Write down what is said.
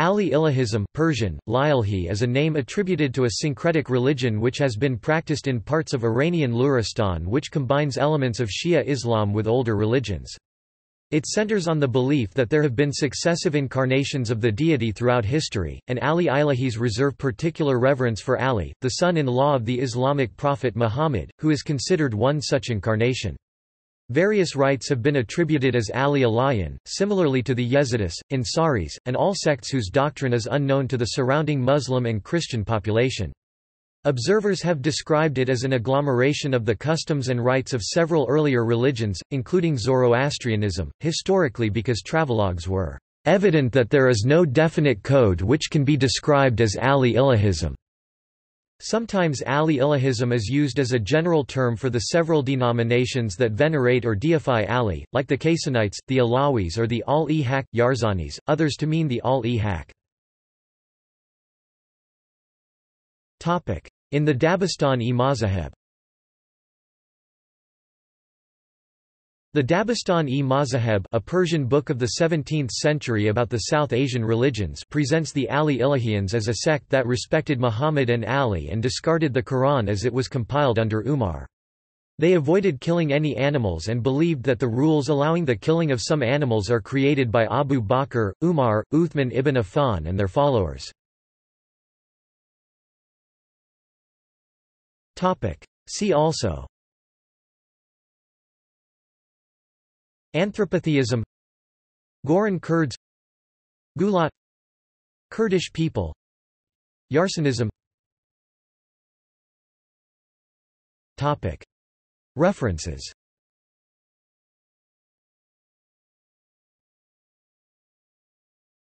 Ali Illahism Persian, Lialhi is a name attributed to a syncretic religion which has been practiced in parts of Iranian Luristan which combines elements of Shia Islam with older religions. It centers on the belief that there have been successive incarnations of the deity throughout history, and Ali Ilahis reserve particular reverence for Ali, the son-in-law of the Islamic prophet Muhammad, who is considered one such incarnation. Various rites have been attributed as Ali Alayan, similarly to the Yazidis, Ansaris, and all sects whose doctrine is unknown to the surrounding Muslim and Christian population. Observers have described it as an agglomeration of the customs and rites of several earlier religions, including Zoroastrianism, historically because travelogues were evident that there is no definite code which can be described as Ali Illahism. Sometimes Ali Illahism is used as a general term for the several denominations that venerate or deify Ali, like the Kaysanites, the Alawis or the Al-e-Haq Yarsanis, others to mean the Al-e-Haq. In the Dabistan-e-Mazaheb The Dabistan-e-Mazaheb a Persian book of the 17th century about the South Asian religions presents the Ali Ilahians as a sect that respected Muhammad and Ali and discarded the Quran as it was compiled under Umar. They avoided killing any animals and believed that the rules allowing the killing of some animals are created by Abu Bakr, Umar, Uthman ibn Affan and their followers. See also Anthropotheism Goran Kurds Ghulat Kurdish people Yarsanism References